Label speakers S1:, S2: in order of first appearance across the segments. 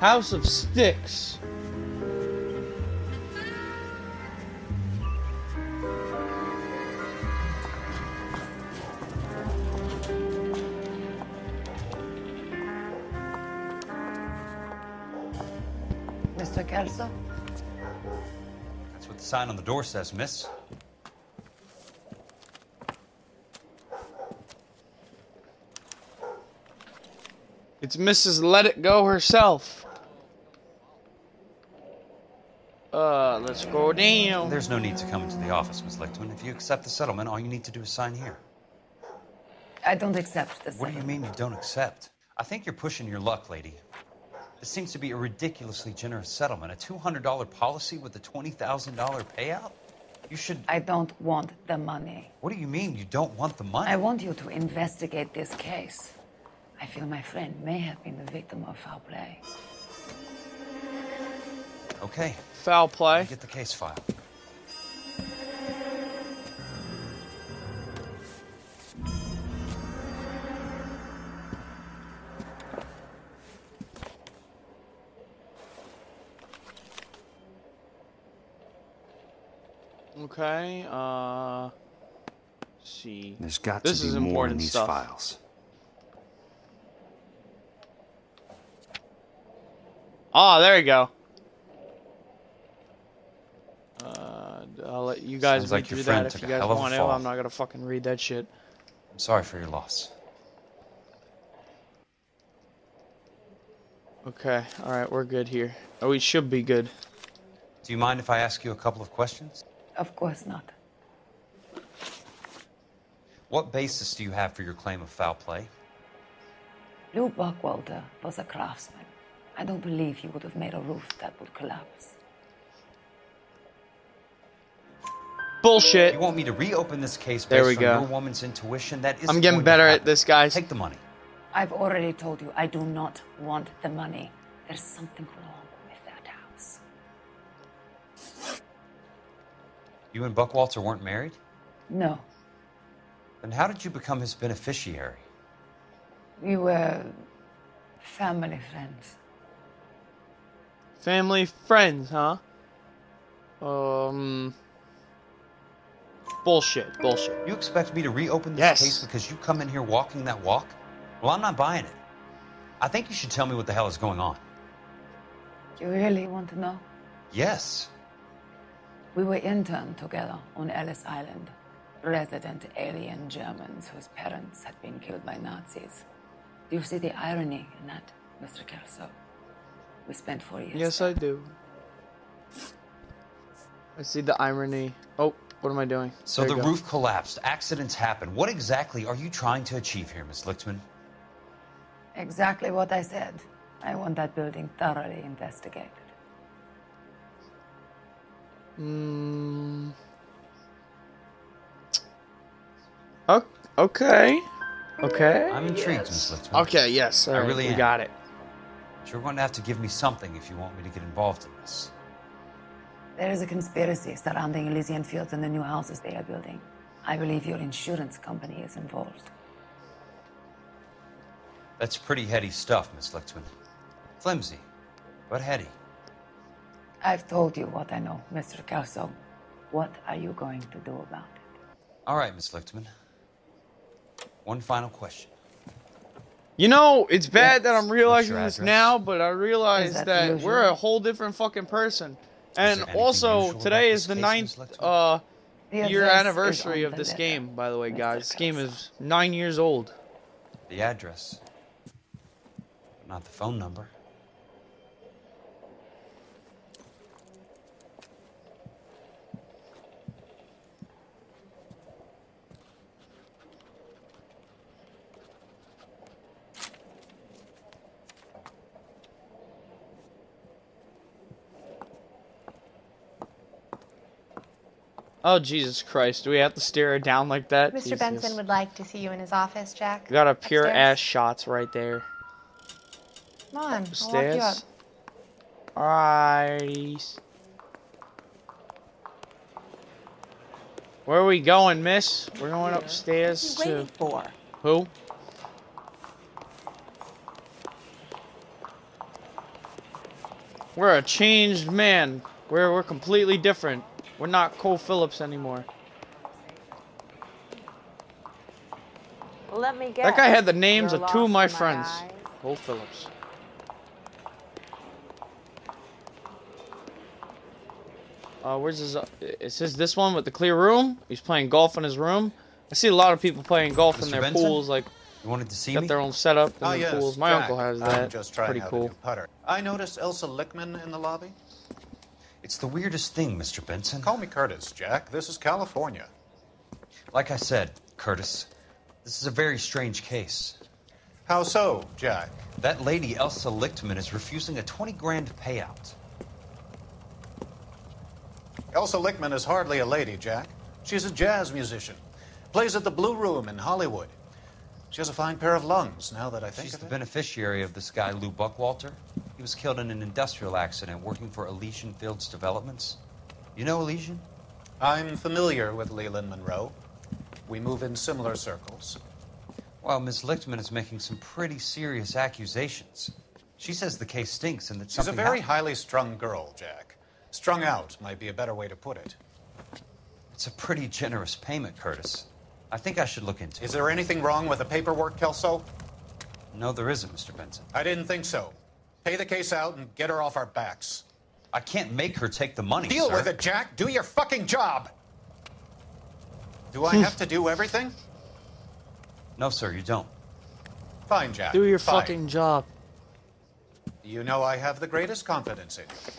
S1: House of Sticks.
S2: Mr. Kelso?
S3: That's what the sign on the door says, miss.
S1: It's Mrs. Let It Go herself. Uh, let's go down.
S3: There's no need to come into the office, Miss Lichtman. If you accept the settlement, all you need to do is sign here.
S2: I don't accept this.
S3: What do you mean you don't accept? I think you're pushing your luck, lady. This seems to be a ridiculously generous settlement. A $200 policy with a $20,000 payout? You should.
S2: I don't want the money.
S3: What do you mean you don't want the money?
S2: I want you to investigate this case. I feel my friend may have been the victim of foul play.
S3: Okay.
S1: Foul play.
S3: Get the case file.
S1: Okay, uh. See.
S4: There's got
S1: this
S4: to be
S1: is
S4: more in these
S1: stuff.
S4: files.
S1: Ah, there you go. Uh, I'll let you guys
S3: Sounds
S1: read
S3: like your
S1: through
S3: friend
S1: that if
S3: took
S1: you
S3: a
S1: guys
S3: hell of a
S1: want to.
S3: fall.
S1: I'm not gonna fucking read that shit.
S3: I'm sorry for your loss.
S1: Okay, alright, we're good here. Oh, we should be good.
S3: Do you mind if I ask you a couple of questions?
S2: Of course not.
S3: What basis do you have for your claim of foul play?
S2: Lou Buckwalter was a craftsman. I don't believe he would have made a roof that would collapse.
S1: Bullshit.
S3: You want me to reopen this case based
S1: There we
S3: on
S1: go.
S3: your woman's intuition? That isn't
S1: I'm getting better at this, guys.
S3: Take the money.
S2: I've already told you I do not want the money. There's something wrong with that house.
S3: You and Buckwalter weren't married?
S2: No,
S3: Then how did you become his beneficiary?
S2: we were family friends.
S1: Family, friends, huh? Um. Bullshit, bullshit.
S3: You expect me to reopen this
S1: Yes.
S3: case because you come in here walking that walk? Well, I'm not buying it. I think you should tell me what the hell is going on.
S2: You really want to know?
S3: Yes.
S2: We were interned together on Ellis Island. Resident alien Germans whose parents had been killed by Nazis. Do you see the irony in that, Mr. Kelso? We spent four years.
S1: Yes, I do. I see the irony. Oh, what am I doing?
S3: So
S1: There
S3: the
S1: go.
S3: roof collapsed, accidents happen. What exactly are you trying to achieve here, Miss Lichtman?
S2: Exactly what I said. I want that building thoroughly investigated.
S1: Mm. O- Okay. Okay.
S3: I'm intrigued, Miss Lichtman.
S1: Okay, yes.
S3: I
S1: all right,
S3: really
S1: we
S3: am.
S1: got it.
S3: But you're going to have to give me something if you want me to get involved in this.
S2: There is a conspiracy surrounding Elysian Fields and the new houses they are building. I believe your insurance company is involved.
S3: That's pretty heady stuff, Miss Lichtman. Flimsy, but heady.
S2: I've told you what I know, Mr. Kelso. What are you going to do about it?
S3: All right, Miss Lichtman. One final question.
S1: You know, it's bad that I'm realizing this now, but I realize
S2: that
S1: that, we're a whole different fucking person. And also, today is the
S3: case,
S1: ninth uh, year anniversary of this game, by the way, guys. This game is nine years old.
S3: The address, but not the phone number.
S1: Oh, Jesus Christ. Do we have to stare her down like that?
S5: Mr.
S1: Jesus.
S5: Benson would like to see you in his office, Jack.
S1: We got a pure
S5: Upstairs.
S1: ass shots right there.
S5: Come on, I'll walk you up.
S1: Stairs. Alright. Where are we going, miss? We're going upstairs
S5: What are you
S1: to
S5: waiting for?
S1: who? We're a changed man. We're we're completely different. We're not Cole Phelps anymore.
S4: Let me guess.
S1: That guy had the names
S4: You're
S1: of two of
S4: lost
S1: my friends.
S4: eyes.
S1: Cole Phelps. Uh, where's his? Uh, is this this one with the clear room? He's playing golf in his room. I see a lot of people playing golf in their
S3: Benson?
S1: pools, like
S3: You wanted to see
S1: got
S3: me?
S1: their own setup in
S6: Ah,
S1: their
S6: yes,
S1: pools. My
S6: Jack.
S1: uncle has
S6: I'm
S1: that.
S6: just trying
S1: Pretty cool.
S6: putter. I noticed Elsa Lichtman in the lobby.
S3: It's the weirdest thing, Mr. Benson.
S6: Call me Curtis, Jack. This is California.
S3: Like I said, Curtis, this is a very strange case.
S6: How so, Jack?
S3: That lady, Elsa Lichtman, is refusing a 20 grand payout.
S6: Elsa Lichtman is hardly a lady, Jack. She's a jazz musician. Plays at the Blue Room in Hollywood. She has a fine pair of lungs, now that I think
S3: She's
S6: of
S3: the beneficiary of this guy, Lou Buckwalter. He was killed in an industrial accident working for Elysian Fields Developments. You know Elysian?
S6: I'm familiar with Leland Monroe. We move in similar circles.
S3: Well, Miss Lichtman is making some pretty serious accusations. She says the case stinks and that
S6: She's a very highly strung girl, Jack. Strung out might be a better way to put it.
S3: It's a pretty generous payment, Curtis. I think I should look into
S6: Is
S3: it.
S6: there anything wrong with the paperwork, Kelso?
S3: No, there isn't, Mr. Benson.
S6: I didn't think so. Pay the case out and get her off our backs.
S3: I can't make her take the money,
S6: Deal
S3: sir.
S6: with it, Jack. Do your fucking job. Do I hmm. have to do everything?
S3: No, sir, you don't.
S6: Fine, Jack.
S1: Do your
S6: Fine.
S1: fucking job.
S6: You know I have the greatest confidence in you.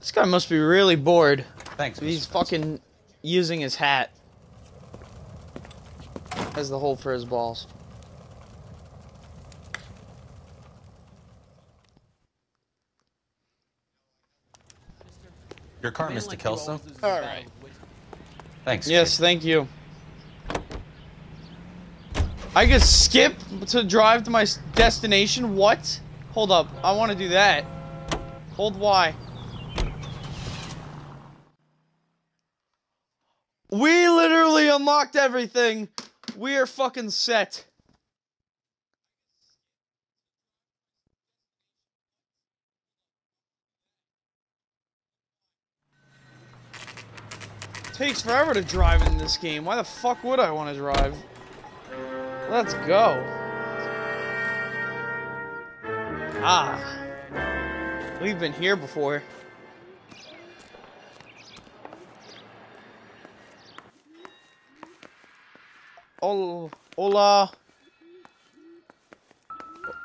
S1: This guy must be really bored.
S3: Thanks,
S1: He's
S3: Mr.
S1: Fucking using his hat as the hole for his balls.
S3: Your car, Mr. Kelso.
S1: All right.
S3: Thanks.
S1: Yes,
S3: kid.
S1: thank you. I could skip to drive to my destination? What? Hold up. I want to do that. Hold Y. We literally unlocked everything. We are fucking set. Takes forever to drive in this game. Why the fuck would I want to drive? Let's go. Ah. We've been here before. Oh, hola.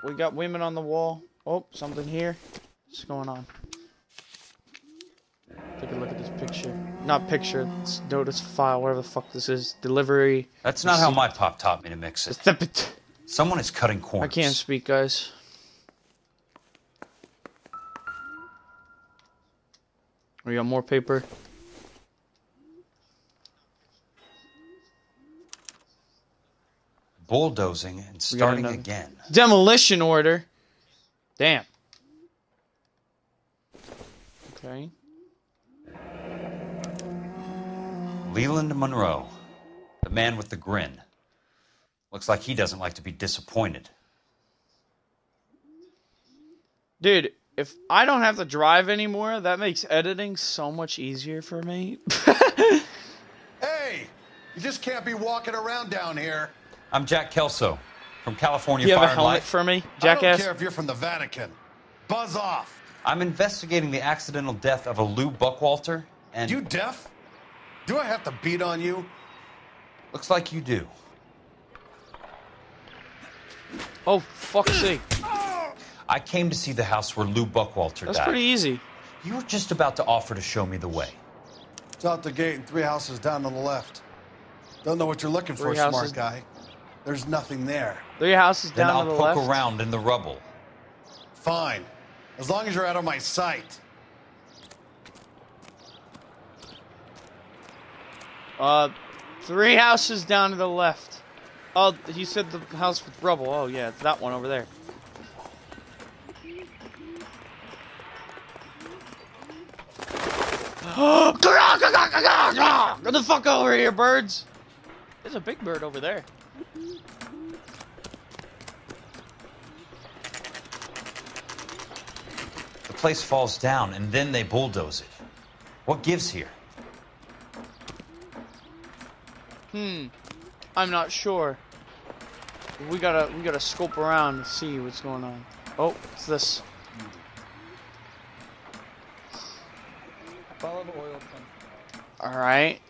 S1: We got women on the wall. Oh, something here. What's going on? Take a look at this picture. Not picture, it's notice file, whatever the fuck this is. Delivery.
S3: That's not how my pop taught me to mix it.
S1: Recipit.
S3: Someone is cutting corners.
S1: I can't speak, guys. We got more paper.
S3: Bulldozing and starting again.
S1: Demolition order. Damn. Okay.
S3: Leland Monroe, the man with the grin. Looks like he doesn't like to be disappointed.
S1: Dude, if I don't have to drive anymore, that makes editing so much easier for me.
S7: Hey, you just can't be walking around down here.
S3: I'm Jack Kelso from California
S1: you have
S3: Fire
S1: a
S3: and
S1: helmet
S3: Life.
S1: for me, jackass?
S7: I don't care if you're from the Vatican. Buzz off.
S3: I'm investigating the accidental death of a Lou Buckwalter, and
S7: You deaf? Do I have to beat on you?
S3: looks like you do.
S1: Oh, fuck's sake.
S3: I came to see the house where Lou Buckwalter
S1: That's
S3: died.
S1: pretty easy.
S3: You were just about to offer to show me the way.
S7: It's out the gate and three houses down on the left. Don't know what you're looking for,
S1: houses.
S7: smart guy. There's nothing there.
S1: Three houses down
S3: Then
S1: down
S3: I'll
S1: the
S3: poke
S1: left.
S3: around in the rubble.
S7: Fine. As long as you're out of my sight.
S1: Uh, three houses down to the left. Oh, you said the house with rubble. Oh, yeah, it's that one over there. Get the fuck over here, birds! There's a big bird over there.
S3: The place falls down and then they bulldoze it. What gives here?
S1: Hmm. I'm not sure. We gotta we gotta scope around and see what's going on. Oh, it's this.
S4: Follow the oil pump.
S1: Alright.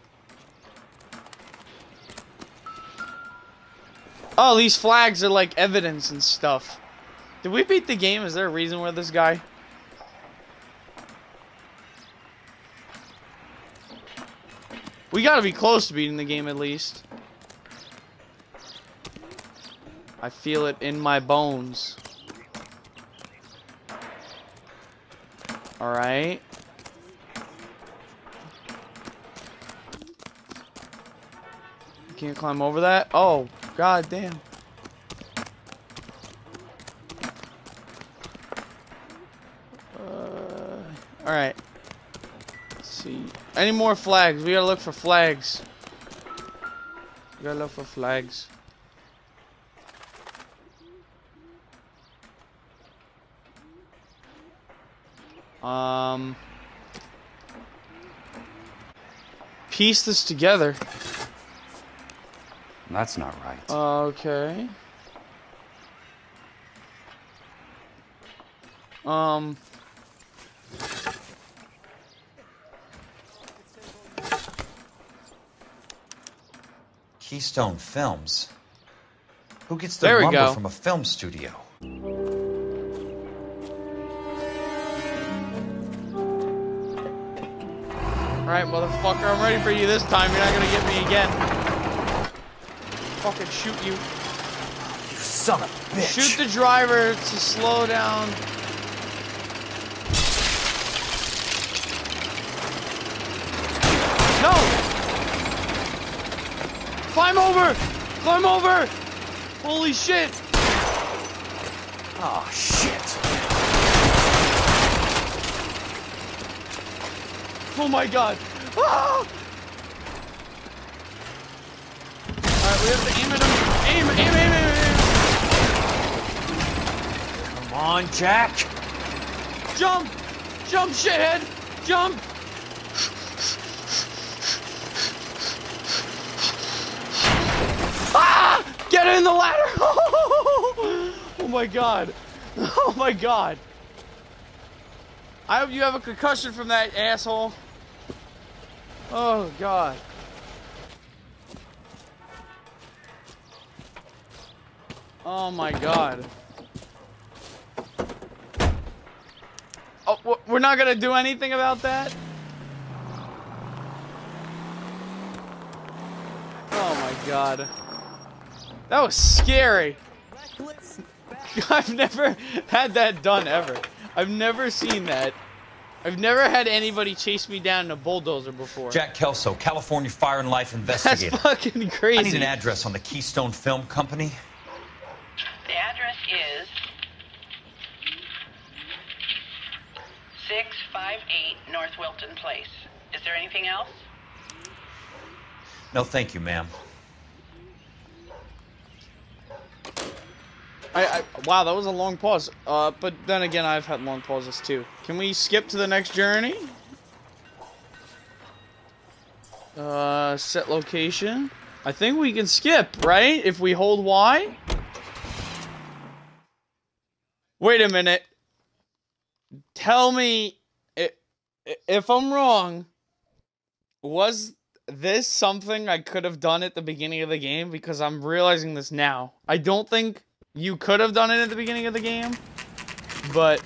S1: Oh, these flags are like evidence and stuff. Did we beat the game? Is there a reason where this guy? We gotta be close to beating the game at least. I feel it in my bones. Alright. Can't climb over that? Oh, god damn. Uh, Alright. Any more flags? We gotta look for flags. We gotta look for flags. Um. Piece this together.
S4: That's not right.
S1: Okay. Um.
S3: Keystone Films. Who gets the
S1: There
S3: lumber from a film studio?
S1: Alright, motherfucker, I'm ready for you this time. You're not gonna get me again. Fucking shoot you.
S3: You son of a bitch!
S1: Shoot the driver to slow down. No! Climb over! Climb over! Holy shit!
S3: Oh shit!
S1: Oh my god! Ah! Alright, we have to aim at him. Aim, aim, aim, aim, aim!
S3: Come on, Jack!
S1: Jump! Jump, shithead! Jump! Ah! Get in the ladder! Oh my god! Oh my god! I hope you have a concussion from that asshole. Oh god. Oh my god. Oh, we're not gonna do anything about that? Oh my god. That was scary. I've never had that done ever. I've never seen that. I've never had anybody chase me down in a bulldozer before.
S3: Jack Kelso, California Fire and Life Investigator.
S1: That's
S3: Investigator.
S1: fucking
S3: I need an address on the Keystone Film Company.
S8: The address is 658 North Wilton Place. Is there anything else?
S3: No, thank you, ma'am.
S1: I, I wow, that was a long pause. Uh, but then again, I've had long pauses too. Can we skip to the next journey? Uh, set location. I think we can skip, right? If we hold Y. Wait a minute. Tell me if I'm wrong. Was this something I could have done at the beginning of the game? Because I'm realizing this now. I don't think you could have done it at the beginning of the game, but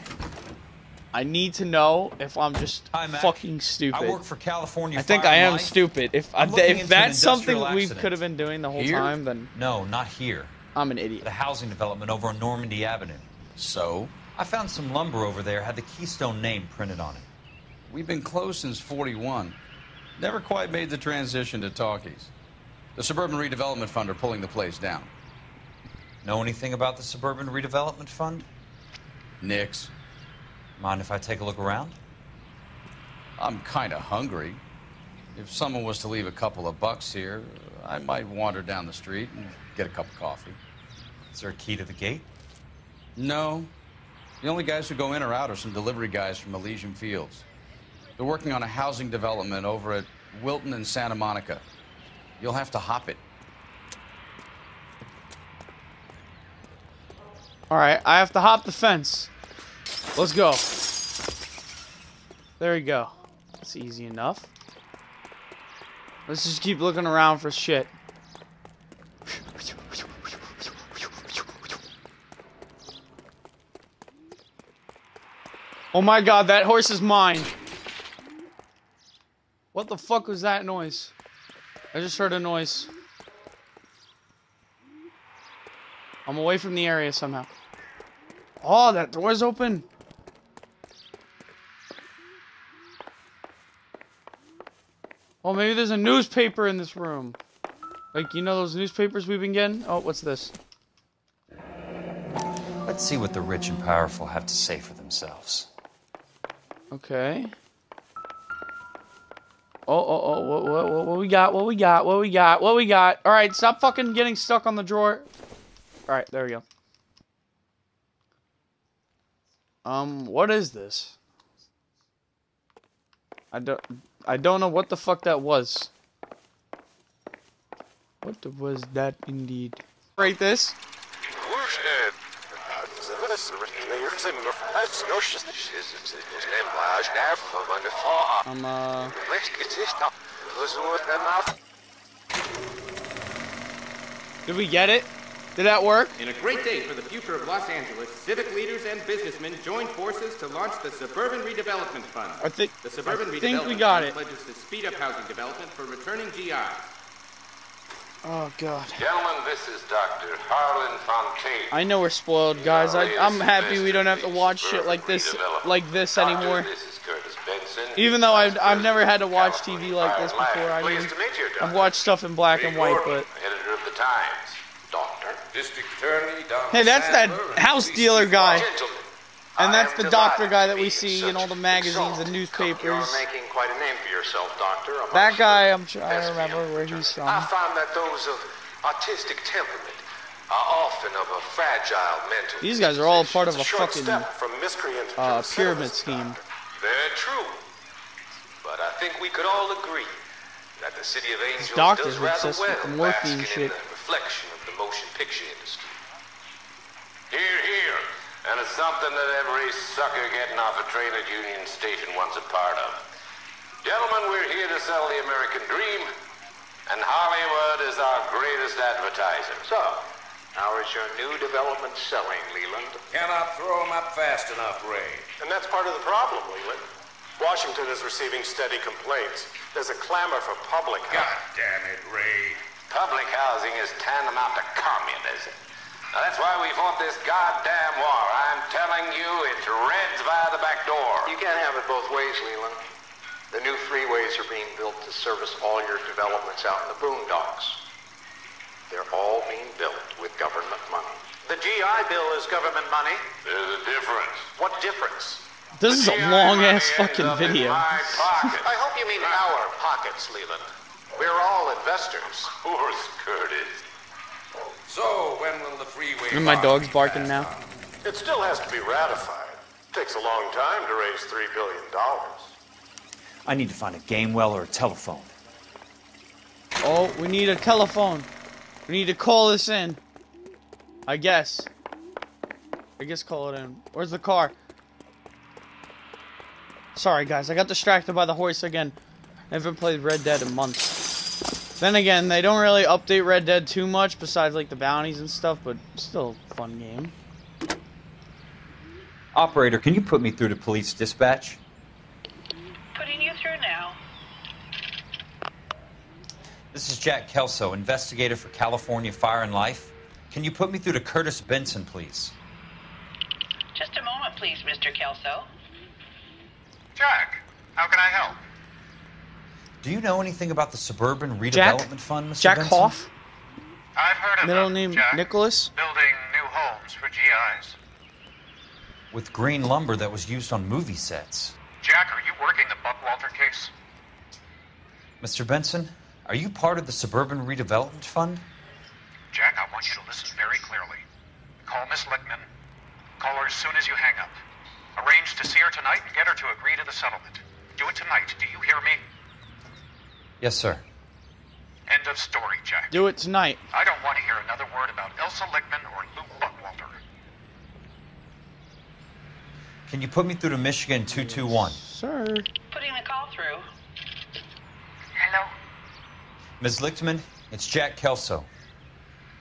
S1: I need to know if I'm just
S3: Hi, Mac.
S1: fucking stupid.
S3: I work for California
S1: I think
S3: Fire
S1: I am
S3: Life.
S1: stupid. If I, if that's something
S3: industrial
S1: we could have been doing the whole
S3: Here?
S1: time, then
S3: No, not here.
S1: I'm an idiot.
S3: The housing development over on Normandy Avenue.
S4: So,
S3: I found some lumber over there, had the Keystone name printed on it.
S4: we've been closed since 41. Never quite made the transition to talkies. The Suburban Redevelopment Fund are pulling the place down.
S3: Know anything about the Suburban Redevelopment Fund?
S4: Nix,
S3: Mind if I take a look around?
S4: I'm kind of hungry. If someone was to leave a couple of bucks here, I might wander down the street and get a cup of coffee.
S3: Is there a key to the gate?
S4: No. The only guys who go in or out are some delivery guys from Elysian Fields. They're working on a housing development over at Wilton and Santa Monica. You'll have to hop it.
S1: All right, I have to hop the fence. Let's go. There we go. That's easy enough. Let's just keep looking around for shit. Oh my god, that horse is mine. What the fuck was that noise? I just heard a noise. I'm away from the area somehow. Oh, that door's open. Oh, maybe there's a newspaper in this room. Like, you know those newspapers we've been getting? Oh, what's this?
S3: Let's see what the rich and powerful have to say for themselves.
S1: Okay. Oh, oh, oh, what, what, what, what we got? What we got? What we got? What we got? All right, stop fucking getting stuck on the drawer. All right, there we go. Um, what is this? I don't, I don't know what the fuck that was. What was that indeed? Rate this. I'm uh. Did we get it? Did that work?
S9: In a great day for the future of Los Angeles, civic leaders and businessmen joined forces to launch the Suburban Redevelopment Fund.
S1: I think.
S9: The Suburban
S1: I
S9: Redevelopment
S1: we got
S9: Fund
S1: it.
S9: pledges to speed up housing development for returning GIs.
S1: Oh god.
S10: Gentlemen, this is Dr. Harlan Fontaine.
S1: I know we're spoiled, guys. I, I'm happy we don't have to watch shit like this, like this
S10: Doctor,
S1: anymore.
S10: This is Curtis Benson.
S1: Even though I've, I've never had to watch TV like this before. I mean,
S10: to meet you,
S1: I've watched stuff in black and white, but
S10: Editor of the Times.
S1: Hey, that's that house dealer guy, and that's the doctor guy that we see in all the magazines and newspapers.
S10: making quite a name for yourself, Doctor.
S1: That guy, I'm trying to remember where he's from.
S10: I found that those of artistic temperament are often of a fragile mental.
S1: These guys are all part of
S10: It's
S1: a fucking
S10: step from miscreant
S1: uh, pyramid scheme.
S10: Very true. But I think we could all agree that the City of Angels
S1: doctor's
S10: does rather well
S1: shit.
S10: reflection motion picture industry. Here, here. And it's something that every sucker getting off a train at Union Station wants a part of. Gentlemen, we're here to sell the American dream, and Hollywood is our greatest advertiser. So, how is your new development selling, Leland?
S11: Cannot throw 'em up fast enough, Ray.
S10: And that's part of the problem, Leland. Washington is receiving steady complaints. There's a clamor for public
S11: God damn it, Ray.
S10: Public housing is tantamount to communism. Now, that's why we fought this goddamn war. I'm telling you, it's Reds via the back door.
S12: You can't have it both ways, Leland. The new freeways are being built to service all your developments out in the boondocks. They're all being built with government money.
S6: The GI Bill is government money.
S10: There's a difference.
S6: What difference?
S1: This is a long ass fucking video.
S6: I hope you mean our pockets, Leland. We're all investors.
S10: Of course, Curtis.
S11: So, when will the freeway...
S1: And my dog's barking now.
S10: It still has to be ratified. Takes a long time to raise $3 billion.
S3: I need to find a game well or a telephone.
S1: Oh, we need a telephone. We need to call this in. I guess. I guess call it in. Where's the car? Sorry, guys. I got distracted by the horse again. I haven't played Red Dead in months. Then again, they don't really update Red Dead too much besides like the bounties and stuff, but still fun game.
S3: Operator, can you put me through to police dispatch?
S8: Putting you through now.
S3: This is Jack Kelso, investigator for California Fire and Life. Can you put me through to Curtis Benson, please?
S8: Just a moment, please, Mr. Kelso.
S10: Jack, how can I help?
S3: Do you know anything about the Suburban Redevelopment
S1: Jack?
S3: Fund, Mr.
S1: Jack
S3: Benson?
S1: Hoff?
S10: I've heard of
S1: Middle
S10: them,
S1: name
S10: Jack.
S1: Nicholas?
S10: Building new homes for GIs.
S3: With green lumber that was used on movie sets.
S10: Jack, are you working the Buckwalter case?
S3: Mr. Benson, are you part of the Suburban Redevelopment Fund?
S10: Jack, I want you to listen very clearly. Call Miss Lichtman.
S13: Call her as soon as you hang up. Arrange to see her tonight and get her to agree to the settlement. Do it tonight. Do you hear me?
S3: Yes, sir.
S13: End of story, Jack.
S1: Do it tonight.
S13: I don't want to hear another word about Elsa Lichtman or Luke Buckwalter.
S3: Can you put me through to Michigan 221?
S1: Sir.
S8: Putting the call through.
S14: Hello?
S3: Ms. Lichtman, it's Jack Kelso.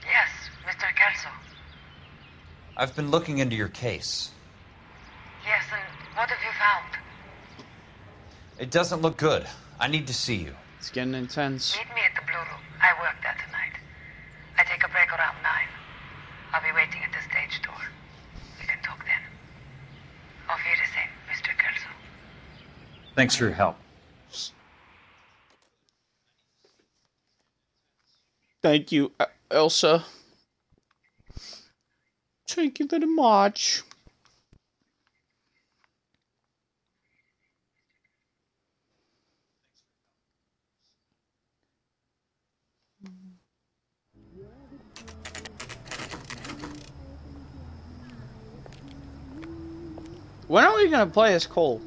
S14: Yes, Mr. Kelso.
S3: I've been looking into your case.
S14: Yes, and what have you found?
S3: It doesn't look good. I need to see you.
S1: It's getting intense.
S14: Meet me at the Blue Room. I work there tonight. I take a break around 9. I'll be waiting at the stage door. We can talk then. Auf Wiedersehen, Mr. Kelso.
S3: Thanks for your help.
S1: Thank you, uh, Elsa. Thank you very much. We gonna play as Cole?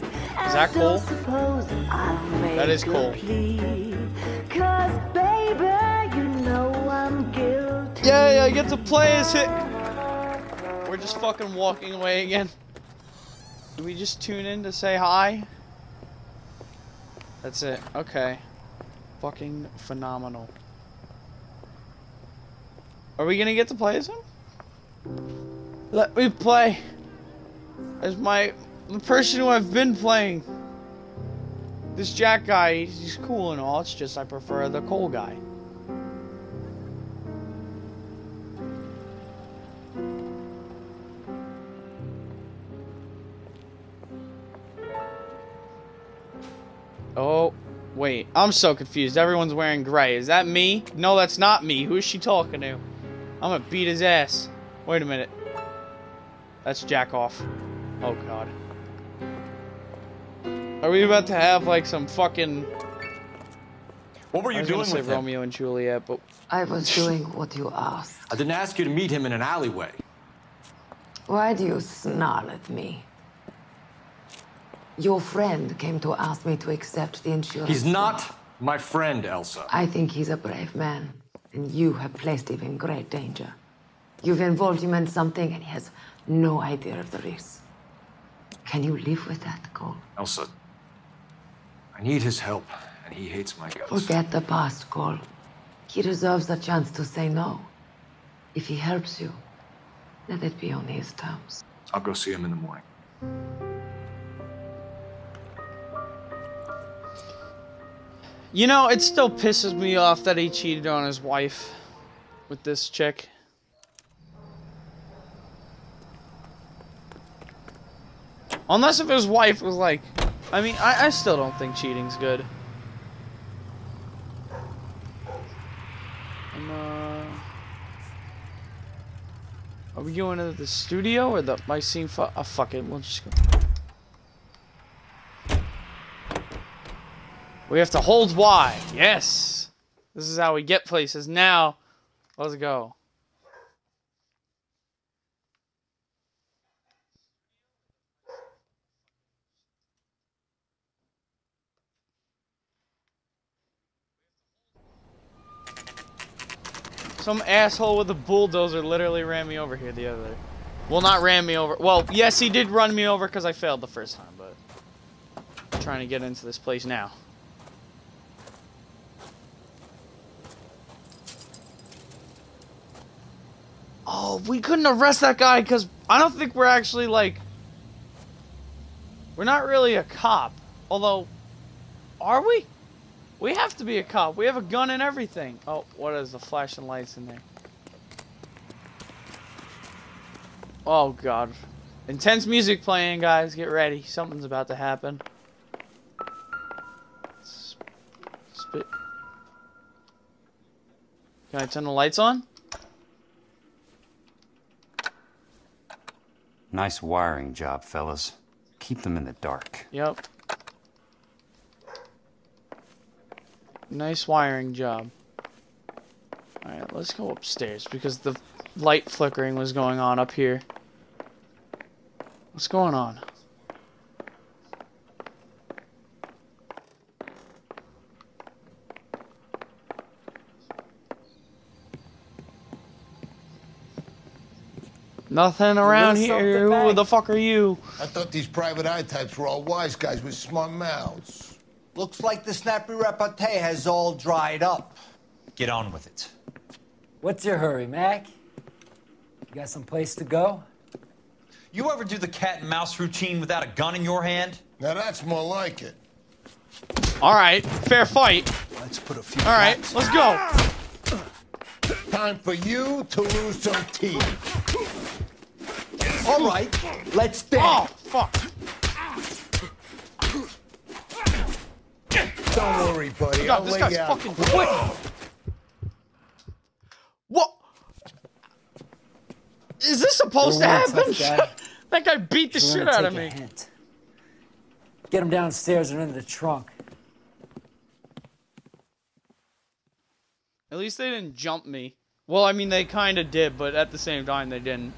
S1: Is that Cole? That is Cole. Yay, I get to play as it. We're just fucking walking away again. Did we just tune in to say hi? That's it. Okay. Fucking phenomenal. Are we gonna get to play as him? Let me play as my the person who I've been playing. This Jack guy, he's cool and all. It's just I prefer the Cole guy. Oh, wait. I'm so confused. Everyone's wearing gray. Is that me? No, that's not me. Who is she talking to? I'm gonna beat his ass. Wait a minute. That's Jack off. Oh god. Are we about to have like some fucking
S15: What were
S1: I
S15: you
S1: was
S15: doing
S1: say
S15: with him?
S1: Romeo and Juliet, but
S2: I was doing what you asked.
S15: I didn't ask you to meet him in an alleyway.
S2: Why do you snarl at me? Your friend came to ask me to accept the insurance.
S15: He's not my friend, Elsa.
S2: I think he's a brave man, and you have placed him in great danger. You've involved him in something, and he has no idea of the risk. Can you live with that, Cole?
S15: Elsa, I need his help, and he hates my guts.
S2: Forget the past, Cole. He deserves a chance to say no. If he helps you, let it be on his terms.
S15: I'll go see him in the morning.
S1: you know, it still pisses me off that he cheated on his wife with this chick. Unless if his wife was like, I mean, I, I still don't think cheating's good. I'm, uh, are we going to the studio or the my scene? Fu oh, fuck it, we'll just go. We have to hold Y. Yes. This is how we get places. Now, let's go. Some asshole with a bulldozer literally ran me over here the other day. Well, not ran me over. Well, yes, he did run me over because I failed the first time, but I'm trying to get into this place now. Oh, we couldn't arrest that guy because I don't think we're actually like. We're not really a cop. Although, are we? We have to be a cop. We have a gun and everything. Oh, what is the flashing lights in there? Oh, God. Intense music playing, guys. Get ready. Something's about to happen. Spit. Can I turn the lights on?
S3: Nice wiring job, fellas. Keep them in the dark.
S1: Yep. Nice wiring job. Alright, let's go upstairs because the light flickering was going on up here. What's going on? Nothing around here. Who the fuck are you?
S16: I thought these private eye types were all wise guys with smart mouths. Looks like the snappy repartee has all dried up.
S3: Get on with it.
S17: What's your hurry, Mac? You got some place to go?
S3: You ever do the cat and mouse routine without a gun in your hand?
S16: Now that's more like it.
S1: All right, fair fight.
S16: Let's put a few.
S1: All right,
S16: caps
S1: let's go.
S16: Time for you to lose some teeth. All right, let's
S1: Oh, fuck.
S16: Don't worry, buddy.
S1: God,
S16: I'll
S1: this guy's
S16: you out
S1: fucking
S16: quick.
S1: quick. What? Is this supposed to
S17: You're one
S1: happen?
S17: guy.
S1: that guy beat the
S17: So
S1: shit
S17: we're gonna
S1: out of me.
S17: hint. Get him downstairs and into the trunk.
S1: At least they didn't jump me. Well, I mean, they kind of did, but at the same time, they didn't.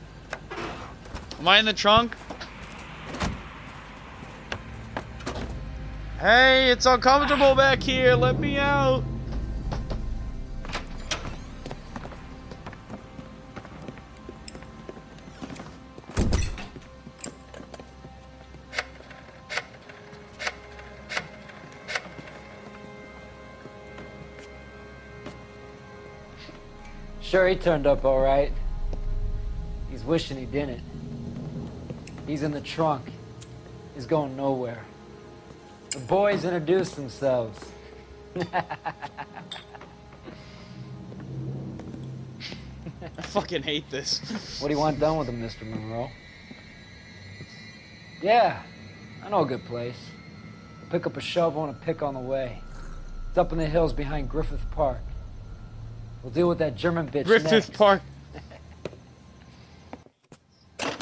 S1: Am I in the trunk? Hey, it's uncomfortable back here. Let me out.
S17: Sure, he turned up all right. He's wishing he didn't. He's in the trunk. He's going nowhere. The boys introduce themselves.
S1: I fucking hate this.
S17: What do you want done with them, Mr. Monroe? Yeah, I know a good place. Pick up a shovel and a pick on the way. It's up in the hills behind Griffith Park. We'll deal with that German bitch
S1: Griffith
S17: next.
S1: Park.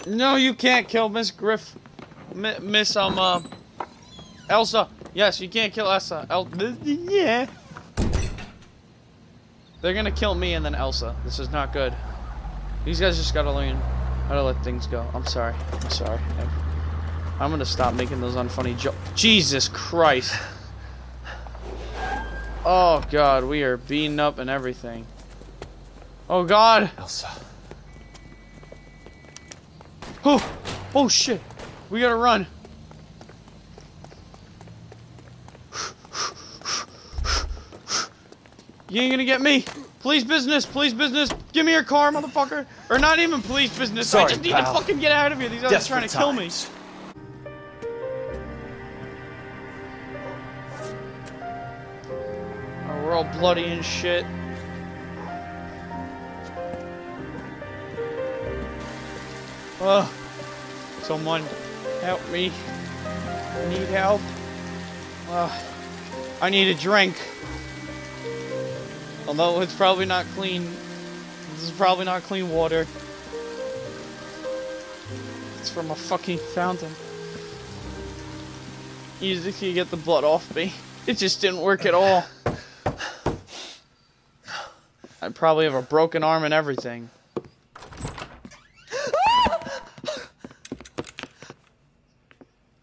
S1: No, you can't kill Miss Griff. Mi- Miss, um, uh, Elsa. Yes, you can't kill Elsa. El- yeah. They're gonna kill me and then Elsa. This is not good. These guys just gotta learn how to let things go. I'm sorry. I'm sorry. I'm, gonna stop making those unfunny jokes. Jesus Christ. Oh God, we are beaten up and everything. Oh God.
S3: Elsa.
S1: Oh, oh shit. We gotta run. You ain't gonna get me. Police business, police business. Give me your car, motherfucker. Or not even police business. I just need
S3: pal.
S1: to fucking get out of here. These guys are trying to kill me. Oh, we're all bloody and shit. Oh, someone help me. I need help. Uh, I need a drink. Although it's probably not clean. This is probably not clean water. It's from a fucking fountain. Easy to get the blood off me. It just didn't work at all. I probably have a broken arm and everything.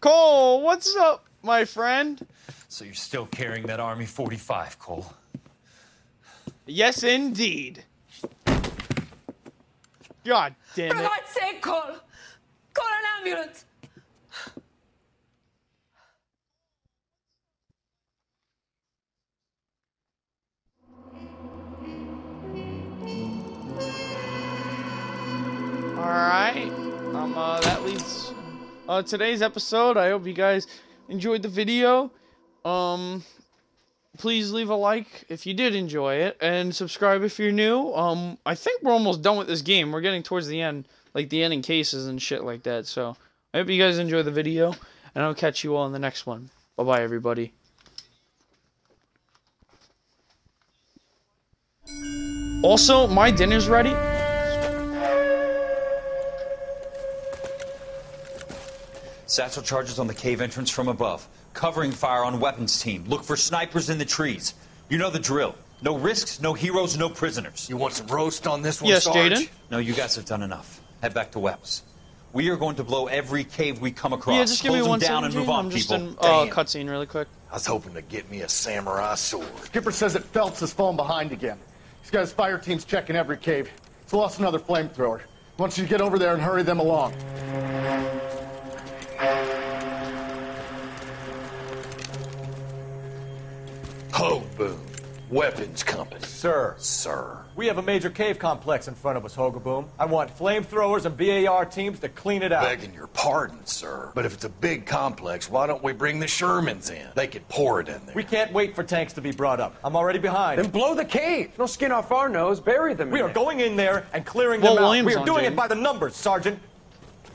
S1: Cole, what's up, my friend?
S3: So you're still carrying that Army 45, Cole?
S1: Yes, indeed. God damn
S18: For
S1: it.
S18: God's sake, call! Call an ambulance!
S1: Alright. Um, uh, that leads uh, today's episode. I hope you guys enjoyed the video. Um, please leave a like if you did enjoy it, and subscribe if you're new. Um, I think we're almost done with this game. We're getting towards the end, like the ending cases and shit like that. So, I hope you guys enjoy the video, and I'll catch you all in the next one. Bye-bye, everybody. Also, my dinner's ready.
S3: Satchel charges on the cave entrance from above. Covering fire on weapons team. Look for snipers in the trees. You know the drill. No risks, no heroes, no prisoners.
S19: You want some roast on this one,
S1: Yes,
S19: Sarge?
S1: Jaden?
S3: No, you guys have done enough. Head back to Webb's. We are going to blow every cave we come across.
S1: Yeah, just give
S3: Close
S1: me one
S3: down and move on,
S1: I'm just
S3: people.
S1: in uh, cutscene really quick.
S19: I was hoping to get me a samurai sword.
S20: Skipper says that Phelps has fallen behind again. He's got his fire teams checking every cave. He's lost another flamethrower. He wants you get over there and hurry them along.
S19: Ho, boom. Weapons Company.
S15: Sir.
S19: Sir.
S15: We have a major cave complex in front of us, Hogeboom. I want flamethrowers and BAR teams to clean it out.
S19: Begging your pardon, sir. But if it's a big complex, why don't we bring the Shermans in? They could pour it in there.
S15: We can't wait for tanks to be brought up. I'm already behind.
S21: Then blow the cave. No skin off our nose. Bury them.
S15: we
S21: in
S15: are
S21: there.
S15: going in there and clearing
S1: Well,
S15: them out.
S1: Williams
S15: we are doing
S1: Jaden.
S15: it by the numbers, Sergeant.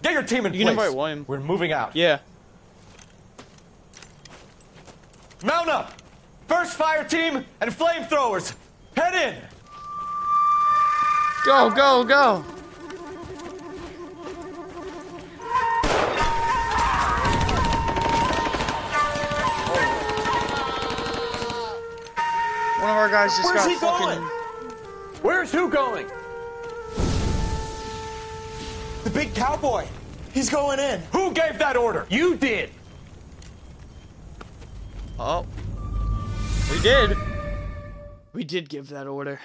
S15: Get your team in
S1: You can
S15: place.
S1: invite William.
S15: We're moving out.
S1: Yeah.
S15: Mount up. First fire team and flamethrowers. Head in.
S1: Go, go, go. One of our guys just
S21: Where's
S1: got
S21: he
S1: fucking.
S21: going? Where's who going?
S15: The big cowboy. He's going in. Who gave that order?
S21: You did.
S1: Oh. We did. We did give that order.